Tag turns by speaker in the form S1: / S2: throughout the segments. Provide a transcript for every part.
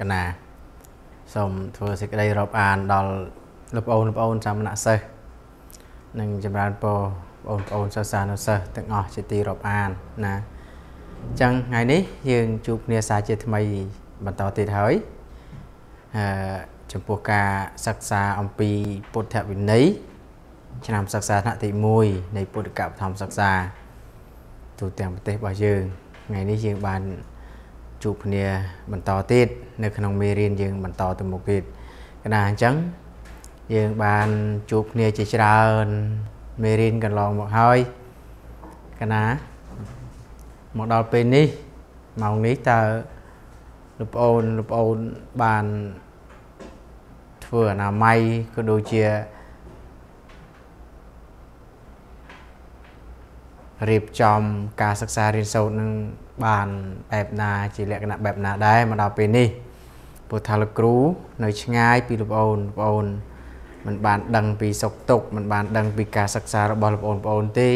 S1: កណាសូមធ្វើសេចក្តីរាប់អានដល់លោកបងប្អូនសាមណសិស្សនិងចម្រើនពរបងប្អូនសិស្សានុសិស្សទាំងអស់ជាទីរាប់អានណាអញ្ចឹងថ្ងៃនេះយើងជួបគ្នាសាជាថ្មីបន្តទៀតហើយអឺចំពោះការសិក្សាអំពីពុទ្ធវិន័យឆ្នាំសិក្សាថ្នាក់ទី1នៃពុទ្ធកបឋមសិក្សាទូទាំងប្រទេសរបស់យើងថ្ងៃនេះយើងបាន ជួបគ្នាបន្តទៀតនៅក្នុងមេរៀនយើងបន្តទៅមុខទៀតកណាអញ្ចឹងយើងបានជួបគ្នាជាច្រើនមេរៀនកន្លងមកហើយកណាមកដល់ពេលនេះម៉ោងនេះតើលោកប្អូនលោកប្អូនបានធ្វើអនាម័យក៏ដូចជារៀបចំការសិក្សារៀនសូត្រនឹង បានបែបណាជាលក្ខណៈបែបណាដែរមកដល់ពេលនេះព្រោះថាលោកគ្រូនៅឆ្ងាយពីលោកប្អូនបងប្អូនមិនបានដឹងពីសុខទុក្ខមិនបានដឹងពីការសិក្សារបស់លោកប្អូនបងប្អូនទេ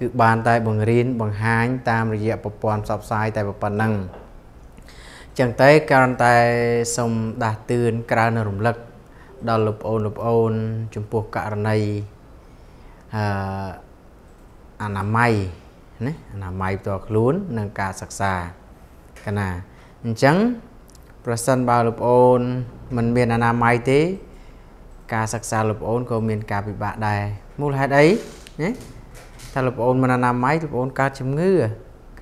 S1: គឺបានតែបង្រៀនបង្ហាញតាមរយៈប្រព័ន្ធផ្សព្វផ្សាយតែប៉ុណ្ណឹងចឹងតែគ្រាន់តែសូមដាស់តឿនក្រើនរំលឹកដល់លោកប្អូនលោកប្អូនចំពោះករណីអឺអនាម័យ ណាអនាម័យផ្ទាល់ខ្លួននិងការសិក្សាកណាអញ្ចឹងប្រសិនបើលោកប្អូនមិនមានអនាម័យទេ ការសិក្សាលោកប្អូនក៏មានការពិបាកដែរមូលហេតុអីណាថាលោកប្អូនមិនអនាម័យលោកប្អូនកើតជំងឺ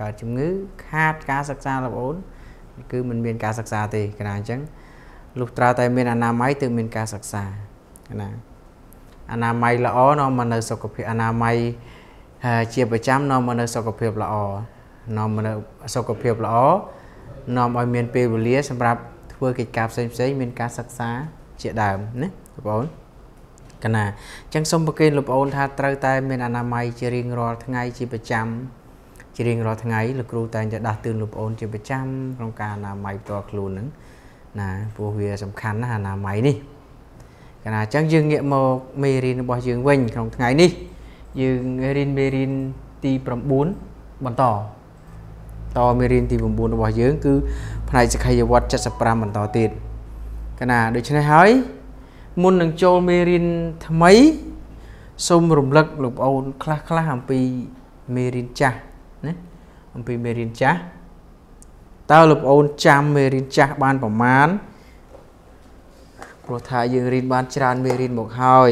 S1: កើតជំងឺខាតការសិក្សាលោកប្អូនគឺមិនមានការសិក្សាទេកណាអញ្ចឹងលុះត្រាតែមានអនាម័យទើបមានការសិក្សាណាអនាម័យល្អនាំមកនៅសុខភាពអនាម័យ ជាប្រចាំនាំមកនៅសុខភាពល្អនាំមកនៅសុខភាពល្អនាំឲ្យមានពេលវេលាសម្រាប់ធ្វើកិច្ចការផ្សេងផ្សេងមានការសិក្សាជាដើមណាបងប្អូនកណាអញ្ចឹងសូមប្រគេនលោកប្អូនថាត្រូវតែមានអនាម័យជារៀងរាល់ថ្ងៃជាប្រចាំជារៀងរាល់ថ្ងៃលោកគ្រូតែងតែដាស់តឿនលោកប្អូនជាប្រចាំក្នុងការអនាម័យផ្ទាល់ខ្លួនហ្នឹងណាព្រោះវាសំខាន់ណាស់អនាម័យនេះកណាអញ្ចឹងយើងងាកមកមេរៀនរបស់យើងវិញក្នុងថ្ងៃនេះ យើងរៀនមេរៀនទី9បន្តតមេរៀនទី9របស់យើង គឺ ផ្នែកសក្ខីវត្ត75បន្តទៀតកណាដូច្នេះហើយមុននឹងចូលមេរៀនថ្មីសូមរំលឹកលោកប្អូនខ្លះខ្លះអំពីមេរៀនចាស់ណាអំពីមេរៀនចាស់តើលោកប្អូនចាំមេរៀនចាស់បានប្រមាណព្រោះថាយើងរៀនបានច្រើនមេរៀនមកហើយ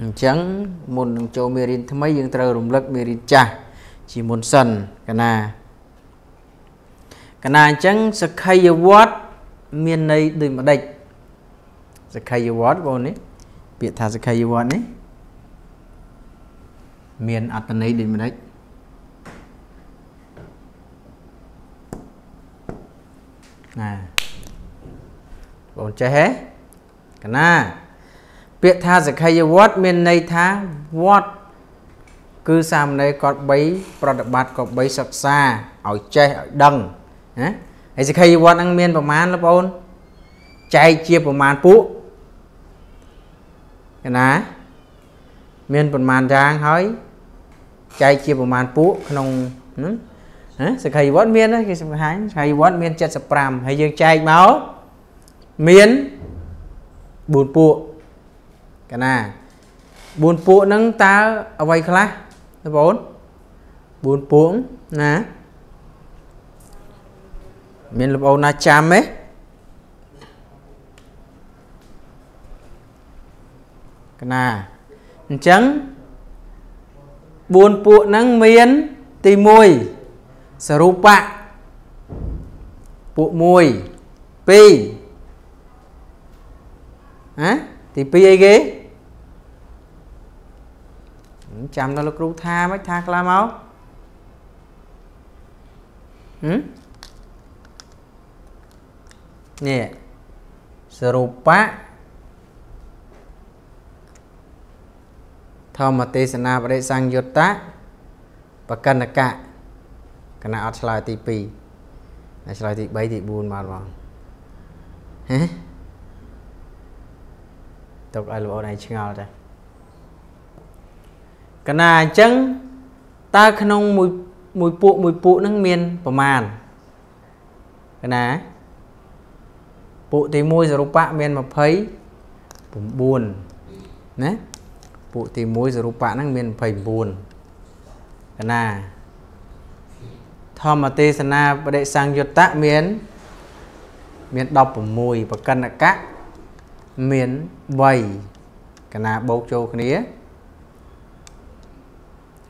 S1: អញ្ចឹងមុននឹងចូលមេរៀនថ្មីយើងត្រូវរំលឹកមេរៀនចាស់ជាមុនសិនកណាកណាអញ្ចឹងសក្ខីយវត្តមានន័យដូចម្ដេចសក្ខីយវត្តបងនេះពាក្យថាសក្ខីយវត្តនេះមានអត្តន័យដូចម្ដេចណាបងចេះហេកណា ពាក្យថាសក្ខីវត្តមានន័យថាវត្តគឺសាមណេរគាត់3ប្រតិបត្តិក៏3សិក្សាឲ្យចេះឲ្យដឹងណាហើយសក្ខីវត្តហ្នឹងមានប្រមាណលោកបងចែកជាប្រមាណពួកណាមានប្រមាណយ៉ាងហើយចែកជាប្រមាណពួកក្នុងណាសក្ខីវត្តមានគេសំខាន់សក្ខីវត្តមាន75ហើយយើងចែកមកមាន4ពួក កណា4ពួកហ្នឹងតើអ្វីខ្លះបងប្អូន4ពួកណាមានលោកប្អូនណាចាំទេកណាអញ្ចឹង4ពួកហ្នឹងមានទី1សរូបៈពួក1 2ណាទី2អីគេ ចាំដល់លោកគ្រូថាមិនថាខ្លះមកហឹមនេះសរូបៈធម្មទេសនាបរិសង្យុត្តៈបកណ្ណកៈគណៈអត់ឆ្លើយទី2ហើយឆ្លើយទី3ទី4មកបងហ៎ទុកឲ្យលោកអូនឯងឆ្ងល់តែ កណាអញ្ចឹងតើក្នុងមួយមួយពួកមួយពួកហ្នឹងមានប្រមាណកណាពួកទី1សរុបៈមាន29ណាពួកទី1សរុបៈហ្នឹងមាន29កណាធម្មទេសនាបដិសង្យុត្តៈមានមាន16បកិនកៈមាន3កណាបូកចូលគ្នា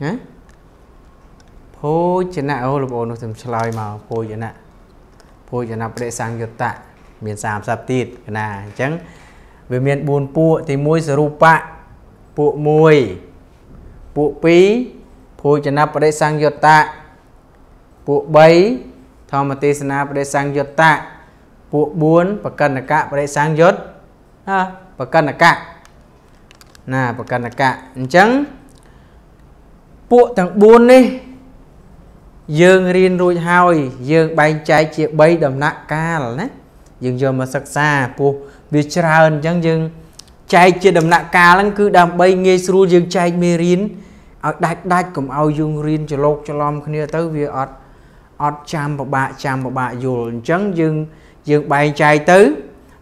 S1: ណាភោជនៈអូលោកបងនោះខ្ញុំឆ្លើយមកភោជនៈភោជនៈបដិសង្យុត្តៈមាន30ទៀតកណាអញ្ចឹងវាមាន4ពួកទី1សរូបៈពួក1ពួក2ភោជនៈបដិសង្យុត្តៈពួក3ធម្មទេសនាបដិសង្យុត្តៈពួក4បកិនកៈបដិសង្យុត្តណាបកិនកៈណាបកិនកៈអញ្ចឹង ពួកទាំង4នេះ យើងរៀនរួចហើយ យើងបែងចែកជា3ដំណាក់កាលណាយើងយកមកសិក្សាពោះវាច្រើនអញ្ចឹងយើងចែកជាដំណាក់កាលហ្នឹងគឺដើម្បីងាយស្រួលយើងចែកមេរៀនឲ្យដាច់ដាច់កុំឲ្យយើងរៀនច្រឡោកច្រឡំគ្នាទៅវាអត់អត់ចាំពិបាកចាំពិបាកយល់អញ្ចឹងយើងយើងបែងចែកទៅ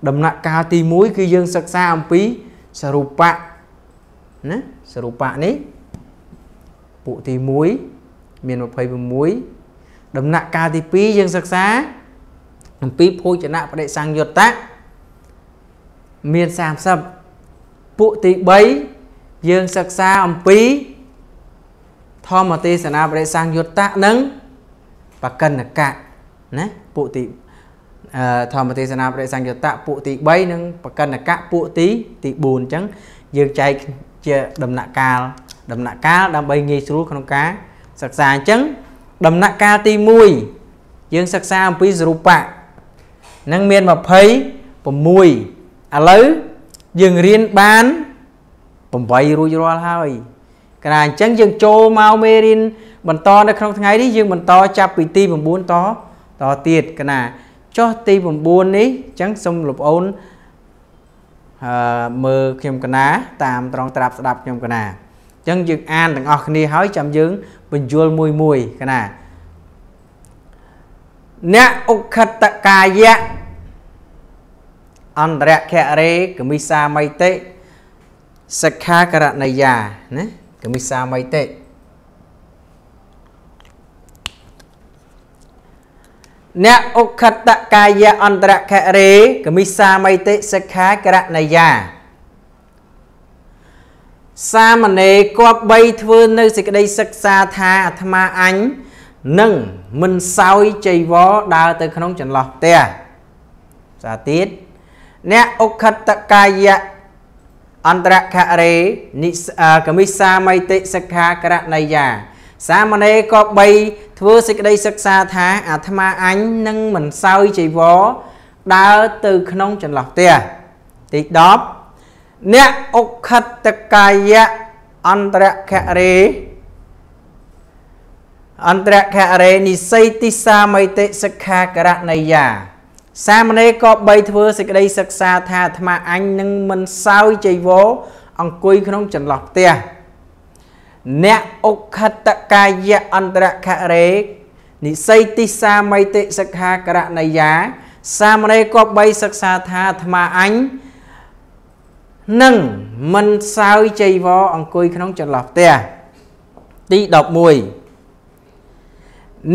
S1: ដំណាក់កាលទី1គឺយើងសិក្សាអំពីសរូបៈណាសរូបៈនេះ ពួកទី1មាន26ដំណាក់កាលទី2យើងសិក្សាអំពីភោជនៈបដិសង្យុត្តៈមាន30ពួកទី3យើងសិក្សាអំពីធម្មទេសនាបដិសង្យុត្តៈនិងបកិនកៈណាពួកទីធម្មទេសនាបដិសង្យុត្តៈពួកទី3និងបកិនកៈពួកទីទី4អញ្ចឹងយើងចែកជាដំណាក់កាល ដំណាក់កាលដើម្បីងាយស្រួលក្នុងការសិក្សាអញ្ចឹងដំណាក់កាលទី1យើងសិក្សាអំពីសរូបៈនឹងមាន26ឥឡូវយើងរៀនបាន8រួចរាល់ហើយកាលអញ្ចឹងយើងចូលមកមេរៀនបន្តនៅក្នុងថ្ងៃនេះយើងបន្តចាប់ពីទី9តតទៀតកណាចុះទី9នេះអញ្ចឹងសូមលោកប្អូនអឺមើលខ្ញុំកណាតាមត្រង់ត្រាប់ស្ដាប់ខ្ញុំកណាអញ្ចឹងយើងអានទាំងអស់គ្នាហើយចាំយើងបញ្យល់មួយមួយកណាអ្នកអុខតកាយៈអន្តរខរេកមិសាមិតិសិក្ខាករណីយាណាកមិសាមិតិអ្នកអុខតកាយៈអន្តរខរេកមិសាមិតិសិក្ខាករណីយា សាមណេរគប្បីធ្វើនៅសេចក្តីសិក្សាថាអាត្មាអញនឹងមិនសោយចៃវរដើរទៅក្នុងចន្លោះផ្ទះសាទៀតអ្នកអុខតកាយៈអន្តរខរេនិកមិសាមិតិសិក្ខាករណីយាសាមណេរក៏បីធ្វើសេចក្តីសិក្សាថាអាត្មាអញនឹងមិនសោយចៃវរដើរទៅក្នុងចន្លោះផ្ទះទី10 អ្នកអុខតកាយៈអន្តរខរេអន្តរខរេនិស័យតិសាមិតិសិក្ខាករណីយាសាមណេរក៏បីធ្វើសេចក្តីសិក្សាថាអាត្មាអញនឹងមិនសោយចៃវរអង្គុយក្នុងចន្លោះផ្ទះអ្នកអុខតកាយៈអន្តរខរេនិស័យតិសាមិតិសិក្ខាករណីយាសាមណេរក៏បីសិក្សាថាអាត្មាអញ នឹងមិនសោយចៃវរអង្គុយក្នុងចន្លោះផ្ទះទី11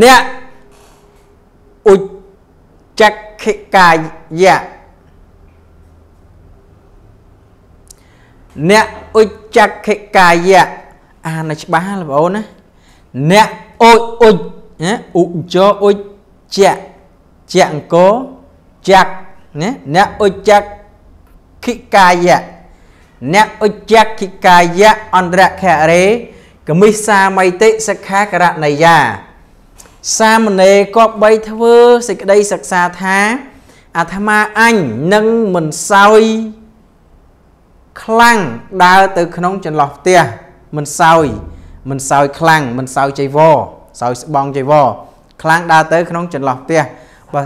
S1: អ្នកឧចក្ខិកាយៈអ្នកឧចក្ខិកាយៈអានឲ្យច្បាស់បងប្អូនណាអ្នកអុចអុចណាឧចអុចចៈចៈអង្គចាក់ណាអ្នកឧចក្ខិកាយៈ អ្នកឧចក្ខិកាយៈអន្តរខរេកមិសាមិតិសិក្ខាករណីយាសាមណេរក៏បីធ្វើសេចក្តីសិក្សាថាអាត្មាអញនឹងមិនសោយខ្លាំងដើរទៅក្នុងចន្លោះផ្ទះមិនសោយមិនសោយខ្លាំងមិនសោយចៃវរសោយស្បង់ចៃវរខ្លាំងដើរទៅក្នុងចន្លោះផ្ទះបើ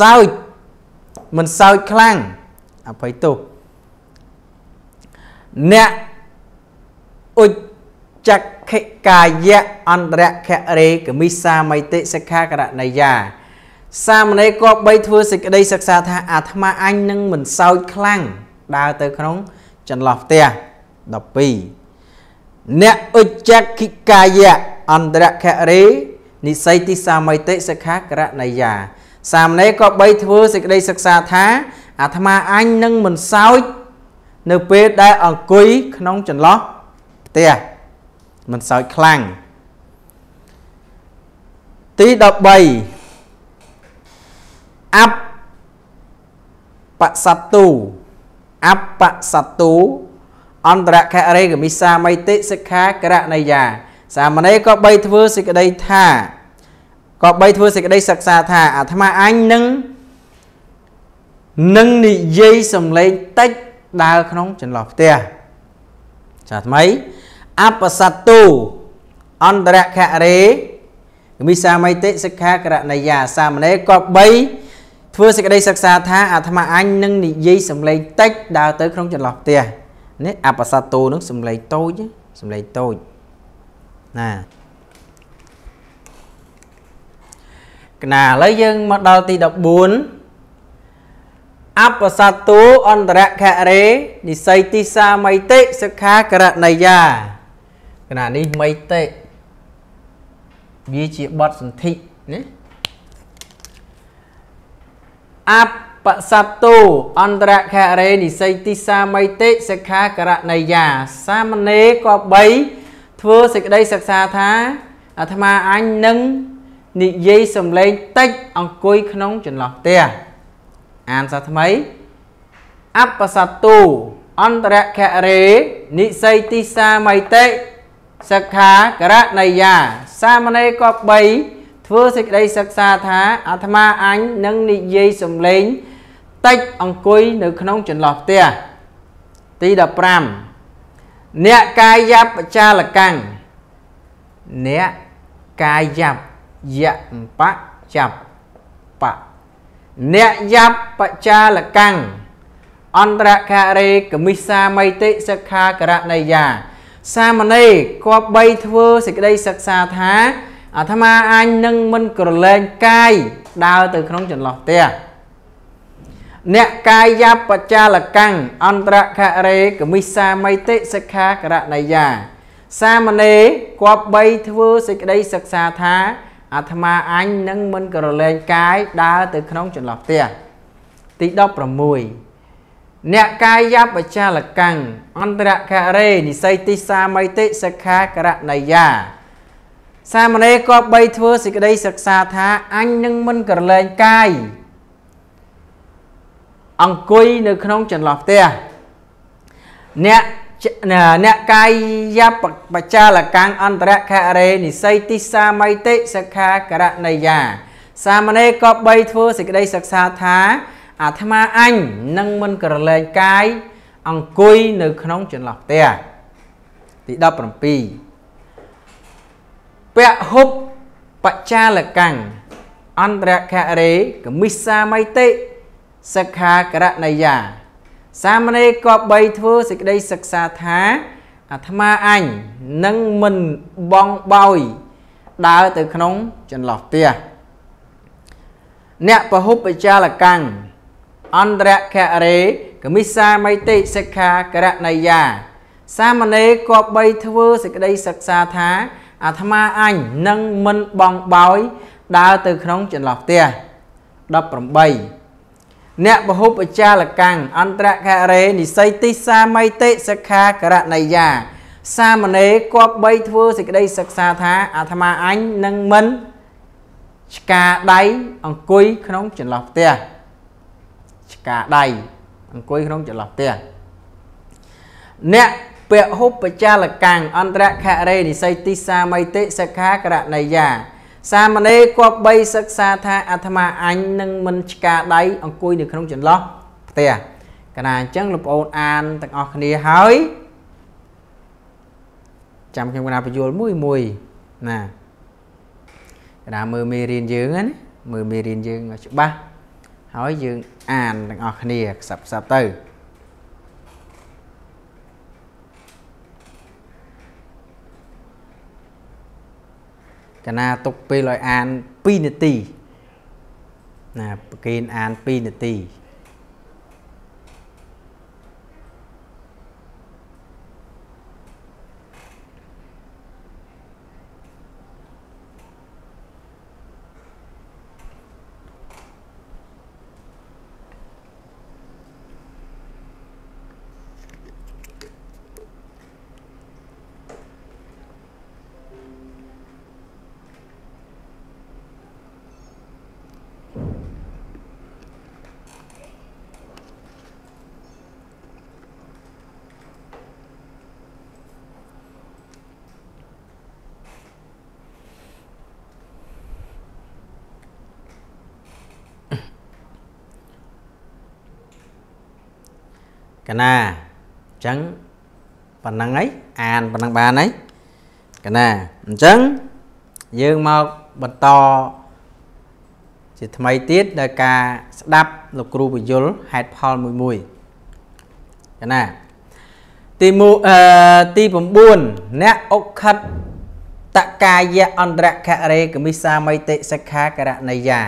S1: សោយមិនសោយខ្លាំងអភ័យទោស អ្នកឧចចក្ខិកាយៈអន្តរខរេកមិសាមិតិសិក្ខាករណីយាសាមណេរគប្បីធ្វើសេចក្តីសិក្សាថាអាត្មាអញនឹងមិនសោចខ្លាំងដើរទៅក្នុងចន្លោះផ្ទះ12អ្នកឧច្ចក្ខិកាយៈអន្តរខរេនិស័យទីសាមិតិសិក្ខាករណីយាសាមណេរក៏បីធ្វើសេចក្តីសិក្សាថាអាត្មាអញនឹងមិនសោច នៅពេលដែលអង្គុយក្នុងចន្លោះផ្ទះមិនសោចខ្លាំងទី13អបបសតុអបសតុអន្តរខរេកមិសាមិតិសិក្ខាករណីយាសាមណេរក៏បីធ្វើសេចក្តីថាក៏បីធ្វើសេចក្តីសិក្សាថាអាត្មាអញនឹងនឹងនិយាយសំឡេងតិច ដើរក្នុងចន្លោះផ្ទះចាថ្មីអបសតុអន្តរខរេមិសាមិតិសិក្ខាករណីយាសាមណេរក៏បីធ្វើសេចក្តីសិក្សាថាអាត្មាអញនឹងនិយាយសំឡេងតិចដើរទៅក្នុងចន្លោះផ្ទះនេះអបសតុនឹងសំឡេងតូចសំឡេងតូចណាកណាឥឡូវយើងមកដល់ទី14 អបសតុអន្តរខរេនិស័យទីសាមិតិសិក្ខាករណីយាកណានេះមិតិវាជាបទសន្ធិណាអបសតុអន្តរខរេនិស័យទីសាមិតិសិក្ខាករណីយាសាមណេរក៏បីធ្វើសេចក្តីសិក្សាថាអាត្មាអញនឹងនិយាយសំឡេងតិចអង្គុយក្នុងចន្លោះផ្ទះ អានសាថ្មីអបសតុអន្តរខរេនិស័យទីសាមិតិសិក្ខាករណីយា សាមណេរក៏បីធ្វើសេចក្តីសិក្សាថាអាត្មាអញនឹងនិយាយសំឡេងតិចអង្គុយនៅក្នុងចន្លោះផ្ទះទី15អ្នកកាយបចាលកੰអ្នកកាយបយៈបចាប់ប អ្នកយបចាលកੰអន្តរខារេកមិសាមិតិសិក្ខាករណីយាសាមណេរគប្បីធ្វើសេចក្តីសិក្សាថាអាត្មាអញនឹងមិនក្រឡែងកាយដើរទៅក្នុងចន្លោះផ្ទះអ្នកកាយបចាលកੰអន្តរខរេកមិសាមិតិសិក្ខាករណីយាសាមណេរគប្បីធ្វើសេចក្តីសិក្សាថា អាត្មាអញនឹងមិនក្រឡែងកាយដើរទៅក្នុងចន្លោះផ្ទះទី16អ្នកកាយបចាលកੰអន្តរខរេនិស័យទីសាមិតិសិក្ខាករណីយាសាមណេរក៏បីធ្វើសេចក្តីសិក្សាថាអញនឹងមិនក្រឡែងកាយអង្គុយនៅក្នុងចន្លោះផ្ទះអ្នក អ្នកកាយបចាលកាំងអន្តរខរេនិស័យទីសាមិតិសិក្ខាករណីយាសាមណេរក៏បីធ្វើសេចក្តីសិក្សាថាអាត្មាអញនឹងមិនក្រឡែងកាយអង្គុយនៅក្នុងចន្លោះផ្ទះទី17ពហុបបចាលកੰអន្តរខរេកមិសាមិតិសិក្ខាករណីយា សាមណេរក៏បីធ្វើសេចក្តីសិក្សាថាអាត្មាអញនឹងមិនបងបោយដើរទៅក្នុងចន្លោះផ្ទះអ្នកពហុបចាលកੰអន្តរខរេកមិសាមិតិសិក្ខាករណីយាសាមណេរក៏បីធ្វើសេចក្តីសិក្សាថាអាត្មាអញនឹងមិនបងបោយដើរទៅក្នុងចន្លោះផ្ទះ18 អ្នកបហុបចាលកੰអន្តរខរេនិស័យតិសាមិតិសិក្ខាករណីយាសាមណេរគប្បីធ្វើសេចក្តីសិក្សាថាអាត្មាអញនឹងមិនឆ្កាដៃអង្គុយក្នុងចន្លោះផ្ទះឆ្កាដៃអង្គុយក្នុងចន្លោះផ្ទះអ្នកពហុបចាលកាំងអន្តរខរេនិស័យទីសាមិតិសិក្ខាករណីយា សាមណេរគប្បីសិក្សាថាអាត្មាអញនឹងមិនឆ្កាដៃអង្គុយនៅក្នុងចន្លោះផ្ទះកណាអញ្ចឹងលោកប្អូនអានទាំងអស់គ្នាហើយចាំខ្ញុំកណាបញ្យល់មួយមួយណាកណាមើលមេរៀនយើងណាមើលមេរៀនយើងឲ្យច្បាស់ហើយយើងអានទាំងអស់គ្នាខ្សឹបខ្សឹបទៅ កណាទុកពេលឲ្យអាន2នាទីណាប្រគេនអាន2នាទី កណាអញ្ចឹងប៉ុណ្ណឹងហើយអានប៉ុណ្ណឹងបានហើយកណាអញ្ចឹងយើងមកបន្តជាថ្មីទៀតដោយការស្ដាប់លោកគ្រូបញ្យលហេតុផលមួយមួយកណាទី1អឺទី9អ្នកអុខិតតកាយៈអន្តរខរេកមិសាមិតិសិក្ខាករណីយា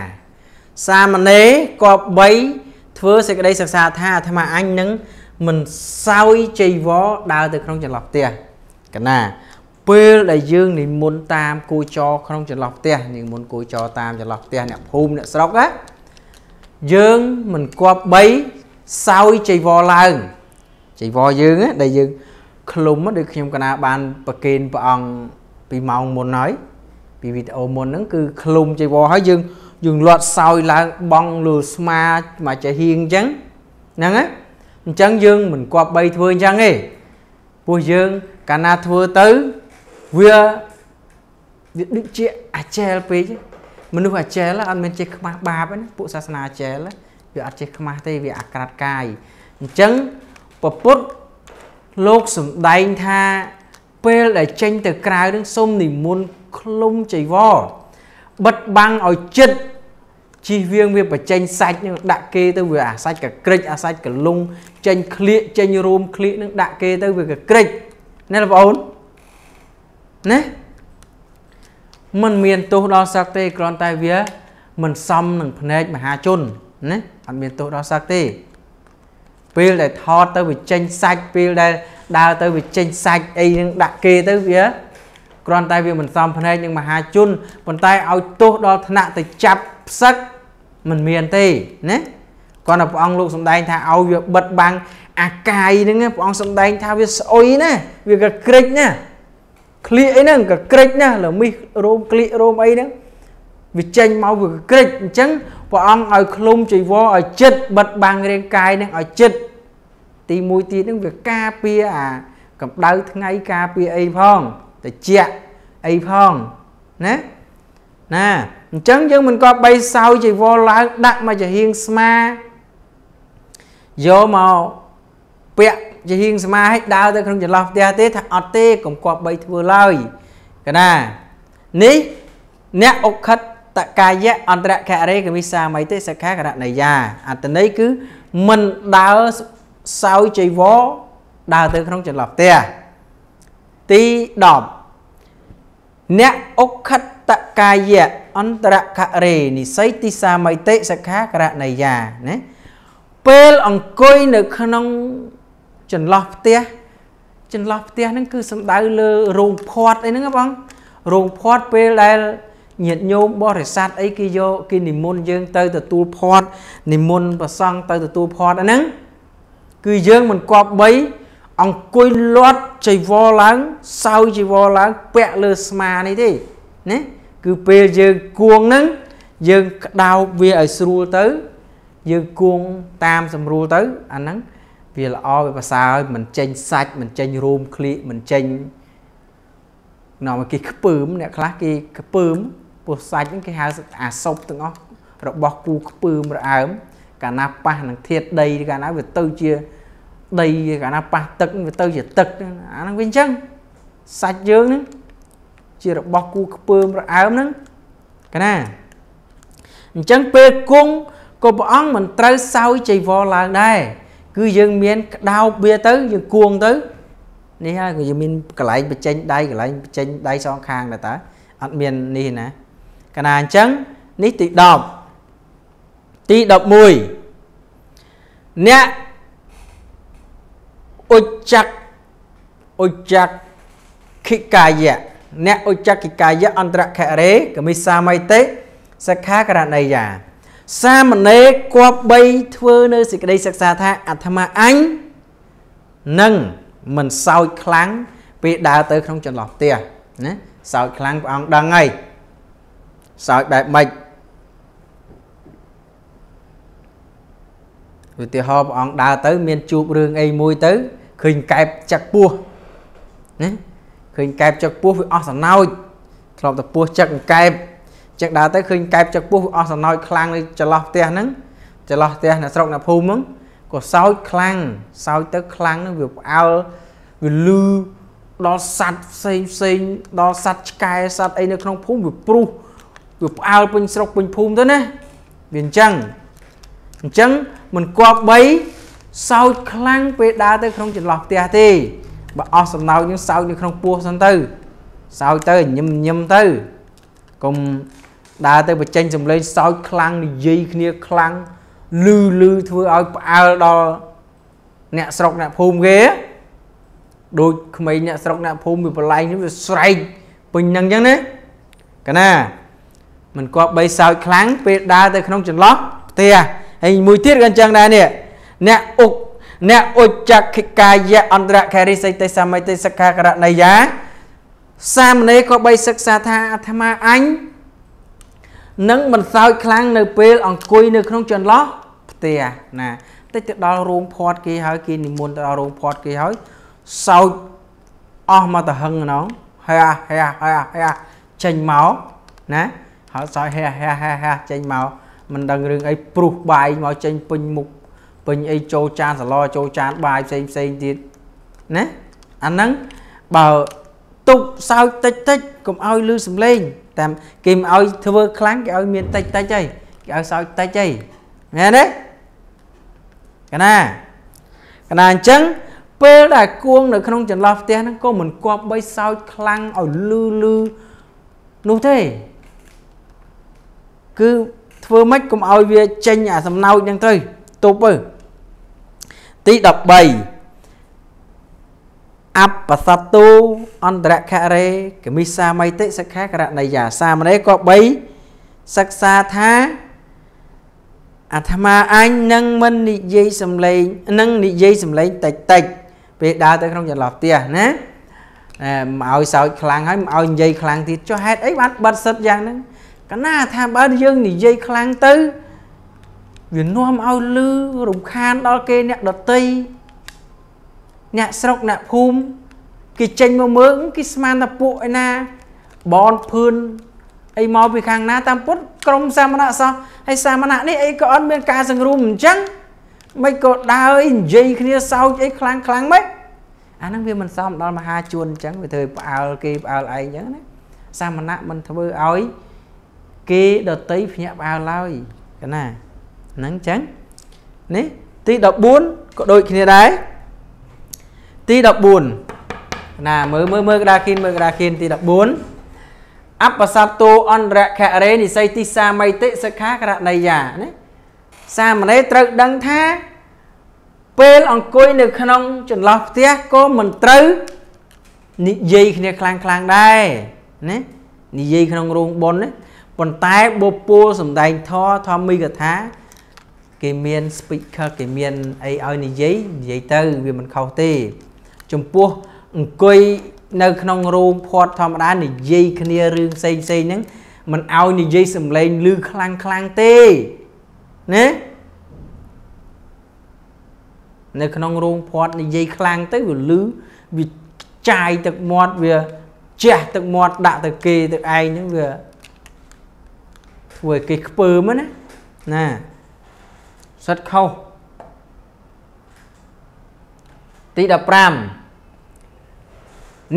S1: សាមណេរគប្បីធ្វើសេចក្តីសិក្សាថាអាត្មាអញនឹង មិនសោយចៃវរដើរទៅក្នុងចន្លោះផ្ទះកណាពេលដែលយើងនិមន្តតាមគូចរក្នុងចន្លោះផ្ទះនិមន្តគូចរតាមចន្លោះផ្ទះអ្នកភូមិអ្នកស្រុកណាយើងមិនគប្បីសោយចៃវរឡើងចៃវរយើងដែលយើងឃ្លុំដូចខ្ញុំកណាបានប្រកេនព្រះអង្គពីម៉ោងមុនហើយពីវីដេអូមុនហ្នឹងគឺឃ្លុំចៃវរហើយយើងយើងលាត់សោយឡើងបងលើស្មាមកចាហៀងអញ្ចឹងហ្នឹងណា អញ្ចឹងយើងមិនគប្បីធ្វើអញ្ចឹងទេព្រោះយើងកាលណាធ្វើទៅវាវាដូចជាអាចែលពេកមនុស្សអាចែលអត់មានចេះខ្មាស់បាបទេពួកសាសនាអាចែលវាអត់ចេះខ្មាស់ទេវាអាក្រាតកាយអញ្ចឹងពពុទ្ធលោកសំដែងថាពេលដែលចេញទៅក្រៅនឹងសូមនិមន្តឃ្លុំចៃវរបិទបាំងឲ្យចិត្ត ជិះវៀងវាបញ្ចេញសាច់នឹងដាក់គេទៅវាអាសាច់កក្រិចអាសាច់កលុងចេញក្លៀកចេញរួមក្លៀកនឹងដាក់គេទៅវាកក្រិចណាបងប្អូនណាมันមានទោសដល់សឹកទេគ្រាន់តែវា មិនសមនឹងភ្នែកមហាជនណាអត់មានទោសដល់សឹកទេ ពេលដែលថតទៅវាចេញសាច់ពេលដែលដើរទៅវាចេញសាច់អីនឹងដាក់គេទៅវាគ្រាន់តែវាមិនសមភ្នែកនឹងមហាជនប៉ុន្តែឲ្យទោសដល់ថ្នាក់ទៅចាប់ផ្សឹក មិនមានទេណាគាត់តែព្រះអង្គលោកសំដែងថាឲ្យវាបិទបាំងអាកាយហ្នឹងព្រះអង្គសំដែងថាវាស្អុយណាវាក៏ក្រិចណាក្លៀកអីហ្នឹងក៏ក្រិចណាល្មីសរោមក្លៀករោមអីហ្នឹងវាចេញមកវាក៏ក្រិចអញ្ចឹងព្រះអង្គឲ្យឃ្លុំចីវរឲ្យចិត្តបិទបាំងរាងកាយហ្នឹងឲ្យចិត្តទី1ទីហ្នឹងវាការពារអាកម្ដៅថ្ងៃការពារអីផងតិចអីផងណាណា អញ្ចឹងយើងមិនក៏បីសោយជីវរឡើងដាក់មកចាហៀងស្មាយកមកពាក់ចាហៀងស្មាឲ្យដើរទៅក្នុងចន្លោះផ្ទះទេថាអត់ទេកុំគប់បីធ្វើឡើយកណានេះអ្នកអុខិតតកាយៈអន្តរខរេកមិសាមីទេសិក្ខាករណីយាអត្តន័យគឺមិនដើរសោយចីវរដើរទៅក្នុងចន្លោះផ្ទះទី10អ្នកអុខិតតកាយៈ អន្តរខរេនិស័យទីសាមិតិសិក្ខាករណីយាណាពេលអង្គុយនៅក្នុងចន្លោះផ្ទះចន្លោះផ្ទះហ្នឹងគឺសំដៅលើរោងផាត់អីហ្នឹងបងរោងផាត់ពេលដែលញាតិញោមបរិស័ទអីគេយកគេនិមន្តយើងទៅទទួលផាត់និមន្តប្រសង់ទៅទទួលផាត់អាហ្នឹងគឺយើងមិនគប្បីអង្គុយលាត់ចៃវរឡើងសៅចៃវរឡើងពាក់លើស្មានេះទេណា គឺពេលយើងគួងហ្នឹងយើងក្តោបវាឲ្យស្រួលទៅ យើងគួងតាមស្រួលទៅអាហ្នឹងវាល្អវាប្រសើរឲ្យមិនចេញសាច់មិនចេញរោមក្លៀកមិនចេញនាំឲ្យគេខ្ពើមអ្នកខ្លះគេខ្ពើមពោះសាច់ហ្នឹងគេហៅអាសុបទាំងអស់របស់គូខ្ពើមរអើមកាលណាប៉ះនឹងធាតដីកាលណាវាទៅជាដីកាលណាប៉ះទឹកវាទៅជាទឹកអាហ្នឹងវាអញ្ចឹងសាច់យើងហ្នឹង ជារបស់គូខ្ពើមរអើមហ្នឹងកណាអញ្ចឹងពេលគង់ក៏ព្រះអង្គមិនត្រូវសោយចៃវរឡើងដែរគឺយើងមានក្តោបវាទៅយើងគួងទៅនេះហើយគឺយើងមានកន្លែងបញ្ចេញដៃកន្លែងបញ្ចេញដៃសងខាងដែរតើអត់មាននេះណាកាលណាអញ្ចឹងនេះទី10ទី11អ្នកឧច្ចកឧច្ចកខិកាយៈ អ្នកឧច្ចកិកាយៈអន្តរខរេកមិសាមៃតេសិក្ខាករណីយាសាមណេរគប្បីធ្វើនៅសេចក្តីសិក្សាថាអាត្មាអញនឹងមិនសោចខ្លាំងពេលដើរទៅក្នុងចន្លោះផ្ទះណាសោចខ្លាំងព្រះអង្គដឹងហើយសោចបែបម៉េចឧទាហរណ៍ព្រះអង្គដើរទៅ មានជួបរឿងអីមួយទៅឃើញកែបចាក់ពោះណា ឃើញកែបចឹកពោះវាអស់សំណោចធ្លាប់តែពោះចឹកកែបចឹកដើរទៅឃើញកែបចឹកពោះវាអស់សំណោចខ្លាំងនៅចន្លោះផ្ទះហ្នឹងចន្លោះផ្ទះនៅស្រុកនៅភូមិហ្នឹងក៏សោចខ្លាំងសោចទៅខ្លាំងហ្នឹងវាផ្អើលវាលឺដល់សัตว์ផ្សេងផ្សេងដល់សัตว์ឆ្កែសัตว์អីនៅក្នុងភូមិវាព្រុសវាផ្អើលពេញស្រុកពេញភូមិទៅណាវាអញ្ចឹងអញ្ចឹងមិនគប្បីសោចខ្លាំងពេលដើរទៅក្នុងចន្លោះផ្ទះទេ បើអស់សំណោចនឹងសោចនៅក្នុងពោះសិនទៅសោចទៅញឹមញឹមទៅកុំដើរទៅបញ្ចេញសម្លេងសោចខ្លាំងនិយាយគ្នាខ្លាំងលឺលឺធ្វើឲ្យផ្អើលដល់អ្នកស្រុកអ្នកភូមិគេដូចក្មេងអ្នកស្រុកអ្នកភូមិវាប្រឡែងនេះវាស្រែកពេញហ្នឹងអញ្ចឹងណាកណាមិនគប្បីសោចខ្លាំងពេលដើរទៅក្នុងចន្លោះផ្ទះហើយមួយទៀតក៏អញ្ចឹងដែរនេះអ្នកអុក អ្នកឧច្ចកិកាយៈអន្តរខរិសិតេសមិតេសិក្ខាករណីយាសាមណេរក៏បីសិក្សាថាអាត្មាអញនឹងមិនសើចខ្លាំងនៅពេលអង្គុយនៅក្នុងចន្លោះផ្ទះណាតិចទៅដល់រោងផាត់គេហើយគេនិមន្តទៅដល់រោងផាត់គេហើយសោចអស់មកទៅហឹងណងហើយហើយហើយហើយចេញមកណាហើយសោចហើយហើយហើយចេញមកមិនដឹងរឿងអីព្រុសបាយមកចេញពេញមុខ ពេញអីចូលចានសឡចូលចានបាយផ្សេងផ្សេងទៀតណាអាហ្នឹងបើទុបសើចតិចតិចកុំឲ្យលឺសំឡេងតាមគេមិនឲ្យធ្វើខ្លាំងគេឲ្យមានតិចតិចហីគេឲ្យសើចតិចហីមែនទេកណាកណាអញ្ចឹងពេលដែលគួងនៅក្នុងចន្លោះផ្ទះហ្នឹងក៏មិនគប់បីសើចខ្លាំងឲ្យលឺលឺនោះទេគឺធ្វើម៉េចកុំឲ្យវាចេញអាសំណោចហ្នឹងទៅទប់ទៅ ទី13អបសត្ទូអន្តរខរេកមិសាមិតិសិក្ខាករណីយាសាមណេរក៏បីសិក្សាថាអាត្មាអញនឹងមិននិយាយសំឡេងនឹងនិយាយសំឡេងតិចតិចពេលដើរទៅក្នុងចន្លោះផ្ទះណាមកឲ្យសោចខ្លាំងហើយមកឲ្យនិយាយខ្លាំងទៀតចុះហេតុអីបានបិទសិតយ៉ាងហ្នឹងកណាថាបើយើងនិយាយខ្លាំងទៅ វានាំឲ្យលឺរំខានដល់គេអ្នកដតីអ្នកស្រុកអ្នកភូមិគេចេញមកមើលគេស្មានតែពួកឯណាបនភឿនអីមកពីខាងណាតាមពុតក្រុមសាមណៈសោះហើយសាមណៈនេះអីក៏អត់មានការសង្រួមអញ្ចឹងមិនក៏ដើរនិយាយគ្នាសើចអីខ្លាំងខ្លាំងម៉េចអាហ្នឹងវាមិនសមដល់មហាជួនអញ្ចឹងវាធ្វើផ្អើលគេផ្អើលឯងអញ្ចឹងណាសាមណៈមិនធ្វើឲ្យគេដតីភ្ញាក់ផ្អើលឡើយកណា ហ្នឹងអញ្ចឹងនេះទី14ក៏ដូចគ្នាដែរទី14ណាមើលមើលមើលក្តារខៀនមើលក្តារខៀនទី14អបសត្តោអន្តរខរេនិស័យទីសាមីតិសិក្ខាករណីយាណាសាមណេរត្រូវដឹងថាពេលអង្គុយនៅក្នុងចន្លោះផ្ទះក៏មិនត្រូវនិយាយគ្នាខ្លាំងខ្លាំងដែរណានិយាយក្នុងរោងបុណ្យណាប៉ុន្តែបុព្វសំដែងធរធម្មីកថា គេមាន speaker គេមានអីឲ្យនិយាយនិយាយទៅវាមិនខុសទេ ចំពោះអង្គុយនៅក្នុងរោងផាត់ធម្មតានិយាយគ្នារឿងផ្សេងផ្សេងហ្នឹងមិនឲ្យនិយាយសំឡេងឮខ្លាំងខ្លាំងទេណានៅក្នុងរោងផាត់និយាយខ្លាំងទៅវាឮវាចាយទឹកមាត់វាជះទឹកមាត់ដាក់ទៅគេទៅឯងហ្នឹងវាធ្វើឲ្យគេខ្ពើមណាណា សិតខុសទី15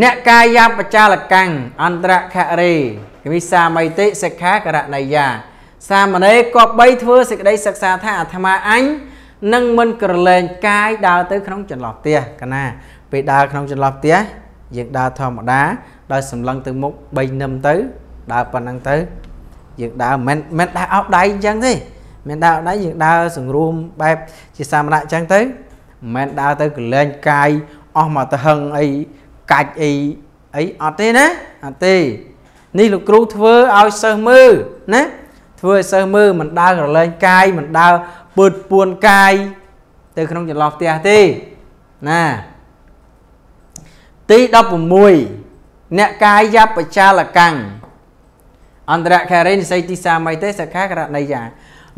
S1: អ្នកកាយបច្ចាលកាំងអន្តរខរេវិសាមិតិសិក្ខាករណីយាសាមណេរក៏បីធ្វើសេចក្តីសិក្សាថាអាត្មាអញនឹងមិនក្រឡែងកាយដើរទៅក្នុងចន្លោះផ្ទះកណាពេលដើរក្នុងចន្លោះផ្ទះយើងដើរធម្មតាដោយសម្លឹងទៅមុខ3នឹមទៅដើរប៉ុណ្ណឹងទៅយើងដើរមិនមិនដើរអោបដៃអញ្ចឹងទេ មិនដើរអោបដៃយើងដើរសង្រួមបែបជាសាមណៈអញ្ចឹងទៅមិនដើរទៅកលែងកាយអស់មកទៅហឹងអីកាច់អីអីអត់ទេណាអត់ទេនេះលោកគ្រូធ្វើឲ្យសិស្សមើលណាធ្វើឲ្យសិស្សមើលមិនដើរកលែងកាយមិនដើរពើតពួនកាយទៅក្នុងចន្លោះផ្ទះទេណាទី16អ្នកកាយយបចាលកੰអន្តរការិនិស័យទីសាមីទេសខាករណីយា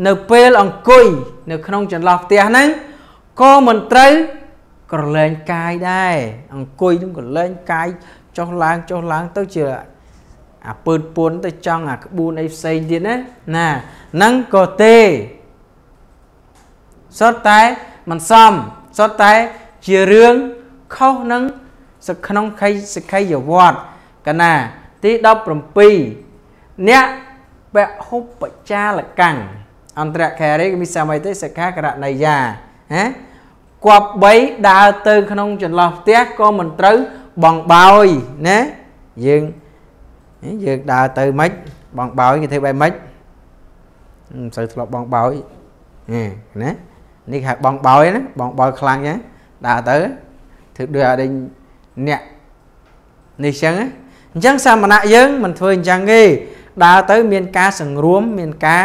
S1: នៅពេលអង្គុយនៅក្នុងចន្លោះផ្ទះហ្នឹងក៏មិនត្រូវក្រឡែងកាយដែរអង្គុយនឹងក្រឡែងកាយចុះឡើងចុះឡើងទៅជាអាពើតពួនទៅចង់អាក្បួនអីផ្សេងទៀតណាណាហ្នឹងក៏ទេសុទ្ធតែមិនសមសុទ្ធតែជារឿងខុសនឹងសក្នុងខៃសក្ខីយវត្តកណាទី17អ្នកបហុបចាលកੰ អន្តរខេរិមិសម័យទេសិក្ខាករណីយាណាគប់3ដើរទៅក្នុងចន្លោះផ្ទះក៏មិនត្រូវបងបោយណាយើងយើងដើរទៅមិនបងបោយគេធ្វើបែបមិនមិនសូវធ្លាប់បងបោយណានេះហៅបងបោយណាបងបោយខ្លាំងចឹងដើរទៅធ្វើដូចឲ្យដេញអ្នកនេះចឹងអញ្ចឹងសាមណៈយើងមិនធ្វើអញ្ចឹងទេដើរទៅមានការសង្រួមមានការ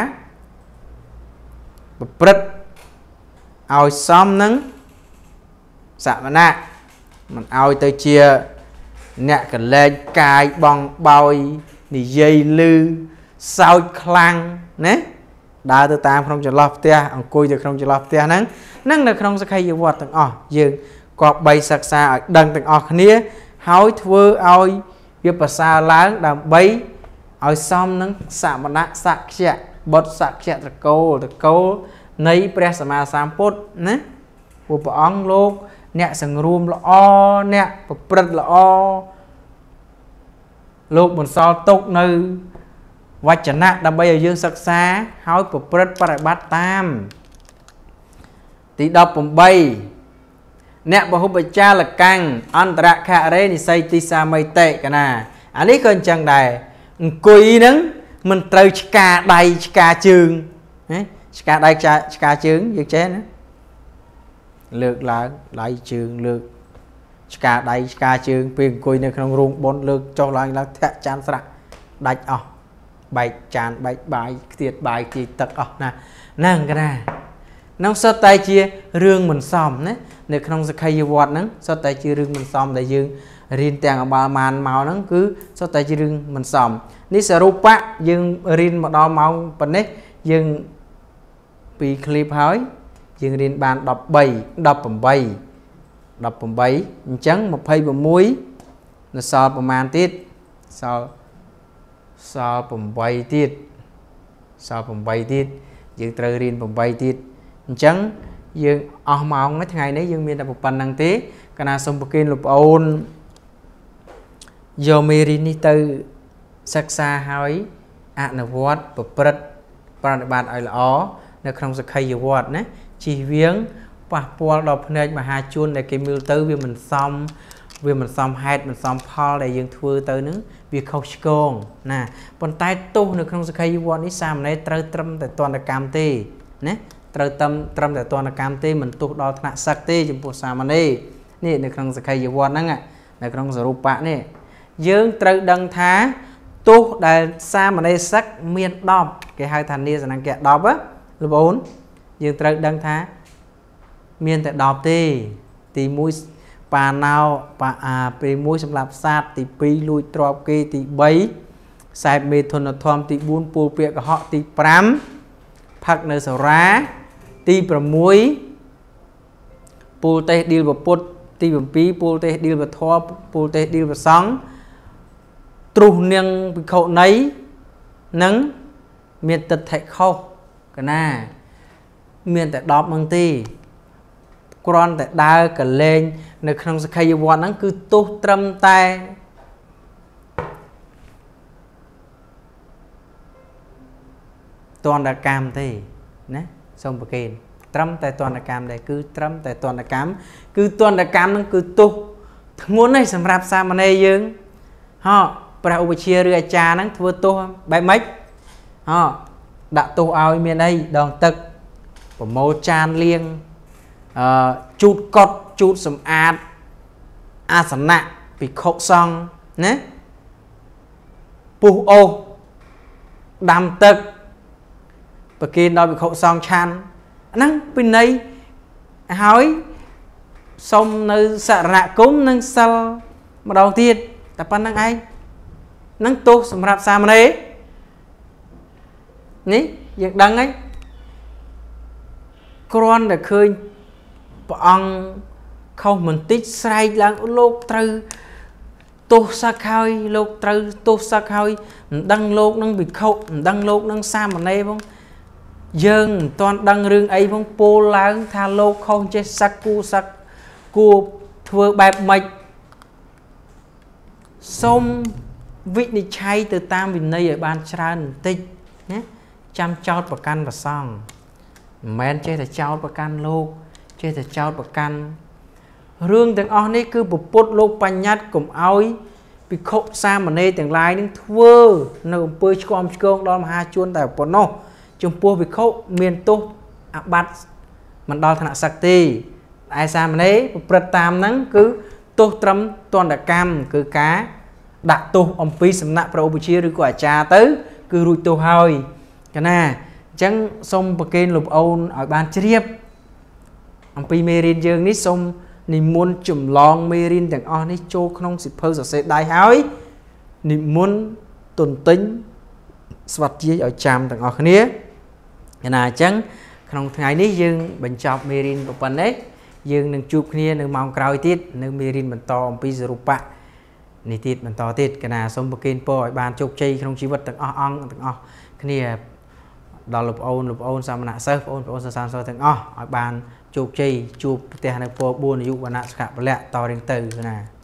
S1: ប្រព្រឹត្តឲ្យសមនឹងសមណៈមិនឲ្យទៅជាអ្នកកលែងកាយបងបោយនិយាយលឺសោចខ្លាំងណាដើរទៅតាមក្នុងចន្លោះផ្ទះអង្គុយទៅក្នុងចន្លោះផ្ទះហ្នឹងនឹងនៅក្នុងសក្ខីយវត្តទាំងអស់យើងក៏បីសិក្សាឲ្យដឹងទាំងអស់គ្នាហើយធ្វើឲ្យវាប្រសើរឡើងដើម្បីឲ្យសមនឹងសមណៈសក្យៈ បុត្រសក្យៈត្រកូលត្រកូលនៃព្រះសម្មាសម្ពុទ្ធណាពួកព្រះអង្គលោកអ្នកសង្រួមល្អអ្នកប្រព្រឹត្តល្អលោកបន្សល់ទុកនៅវចនៈដើម្បីឲ្យយើងសិក្សាហើយប្រព្រឹត្តបប្រតិបត្តិតាម ទី18អ្នកបហុបចាលកੰអន្តរខរេនិស័យទីសាមីតេកណាអានេះក៏អញ្ចឹងដែរអង្គុយហ្នឹង មិនត្រូវឆ្កាដៃឆ្កាជើងណាឆ្កាដៃឆ្កាជើងយើងចេះណាលើកឡើងដៃជើងលើកឆ្កាដៃឆ្កាជើងពេលអង្គុយនៅក្នុងរោងបុនលើកចុះឡើងឡើងធាក់ចានស្រាក់ដាច់អស់បែកចានបែកបាយខ្ទៀតបាយខ្ទាយទឹកអស់ណាហ្នឹងកណានឹងសុទ្ធតែជារឿងមិនសមណានៅក្នុងសក្ខីយវត្តហ្នឹងសុទ្ធតែជារឿងមិនសមដែលយើង រៀនទាំងអបាលមានមកហ្នឹងគឺសុទ្ធតែជារឿងមិនសមនេះសរុបៈយើងរៀនមកដល់ម៉ោងប៉ុណ្ណេះយើងពីឃ្លីបហើយយើងរៀនបាន13 18 18អញ្ចឹង26នៅសល់ប្រមាណទៀតសល់សល់8ទៀតសល់8ទៀតយើងត្រូវរៀន8ទៀតអញ្ចឹងយើងអស់ម៉ោងថ្ងៃនេះយើងមានតែប៉ុណ្្នឹងទេកណាសូមប្រគិនលោកប្អូន យកមេរៀននេះទៅសិក្សាហើយអនុវត្តប្រព្រឹត្តប្រតិបត្តិឲ្យល្អនៅក្នុងសក្ខីយវត្តណាជិះវៀងប៉ះពាល់ដល់ភ្នែកមហាជនដែលគេមើលទៅវាមិនសមវាមិនសមហេតុមិនសមផលដែលយើងធ្វើទៅនឹងវាខុសឆ្គងណាប៉ុន្តែទោសនៅក្នុងសក្ខីវត្តនេះសាមណេរត្រូវត្រឹមតែទណ្ឌកម្មទេណាត្រូវត្រឹមត្រឹមតែទណ្ឌកម្មទេមិនទោសដល់ថ្នាក់សឹកទេចំពោះសាមណេរនេះនៅក្នុងសក្ខីវត្តហ្នឹងនៅក្នុងសរូបៈនេះ យើងត្រូវដឹងថាទោសដែលសាមណេរសឹកមាន10គេហៅថានាសនង្កៈ10ណាលោកប្អូនយើងត្រូវដឹងថាមានតែ10ទេ ទី1ប៉ាណោប៉ាអាពេល1សម្រាប់សត្វទី2លួចទ្រព្យគេទី3សែបមេធនធមទី4ពូលពាកកុហកទី5ផឹកនៅសារាទី6ពូលទេសឌីលពុទ្ធទី7ពូលទេសឌីលវធមពូលទេសឌីលវសង្ឃ ទ្រុសនាងភិក្ខុនីនិងមានទិដ្ឋិខុសកណា មានតែ10ហ្នឹងទេគ្រាន់តែដើរកលែងនៅក្នុងសក្ខីវត្តហ្នឹងគឺទោសត្រឹមតែតន្តកម្មទេណាសូមប្រកេនត្រឹមតែតន្តកម្មដែរគឺត្រឹមតែតន្តកម្មគឺតន្តកម្មហ្នឹងគឺទោសធ្ងន់ណាស់សម្រាប់សាមណេរយើងហោ ពព្រះឧបជាឬអាចារ្យហ្នឹងធ្វើទោសបែបម៉េចហ៎ដាក់ទោសឲ្យមានអីដងទឹកប្រមូលចានលាងអឺជូតកត់ជូតសម្អាតអាសនៈភិក្ខុសង្ឃណាពុះអូសដាំទឹកប្រគេនដល់ភិក្ខុសង្ឃឆាន់ហ្នឹងពិន័យហើយសុំនៅសរណគមនិងសិលម្ដងទៀតតែប៉ុណ្្នឹងឯង នឹងទោសសម្រាប់សាមណេរនេះយើងដឹងហើយគ្រាន់តែឃើញព្រះអង្គខុសបន្តិចស្រែកឡើងលោកត្រូវទោសសឹកហើយលោកត្រូវទោសសឹកហើយមិនដឹងលោកនឹងវិខុមិនដឹងលោកនឹងសាមណេរផងយើងមិនទាន់ដឹងរឿងអីផងពោលឡើងថាលោកខុសចេះសឹកគូសឹកគួរធ្វើបែបម៉េចសូម វិនិច្ឆ័យទៅតាមវិន័យឲ្យបានច្រើនបន្តិចណាចាំចោតប្រកាន់ប្រសងមិនមែនចេះតែចោតប្រកាន់លោកចេះតែចោតប្រកាន់រឿងទាំងអស់នេះគឺពុទ្ធលោកបញ្ញត្តិកុំឲ្យភិក្ខុសាមណេរទាំងឡាយនឹងធ្វើនៅអំពើឆ្គាំឆ្គងដល់មហាជនតែប៉ុណ្ណោះចំពោះភិក្ខុមានទោសអាបត្តិមិនដល់ឋានៈសឹកទេឯសាមណេរប្រព្រឹត្តតាមហ្នឹងគឺទោសត្រឹមទណ្ឌកម្មគឺការ ដាក់ទោសអំពីសំណាក់ព្រះឧបជាឬក៏អាចារ្យទៅ គឺរួចទោសហើយកណាអញ្ចឹងសូមប្រគេនលោកអូនឲ្យបានជ្រាប អំពីមេរៀនយើងនេះសូមនិមន្តចម្លងមេរៀនទាំងអស់នេះចូលក្នុងសិភៅសរសេរដៃហើយនិមន្តទន្ទិញស្វាត់ជាយឲ្យចាំទាំងអស់គ្នាឯណាអញ្ចឹងក្នុងថ្ងៃនេះយើងបញ្ចប់មេរៀនប៉ុណ្ណេះយើងនឹងជួបគ្នានៅម៉ោងក្រោយទៀតនៅមេរៀនបន្តអំពីសរុបៈ នេះទៀតបន្តទៀតកណាសូមប្រគេនពរឲ្យបានជោគជ័យក្នុងជីវិតទាំងអស់អង្គទាំងអស់គ្នាដល់លោកប្អូនលោកប្អូនសាមណៈសិស្សបងប្អូនសិស្សសាស្ត្រទាំងអស់ឲ្យបានជោគជ័យជួបផ្ទះនៅពរ4អាយុវណ្ណៈសុខៈពលៈតរៀងទៅណា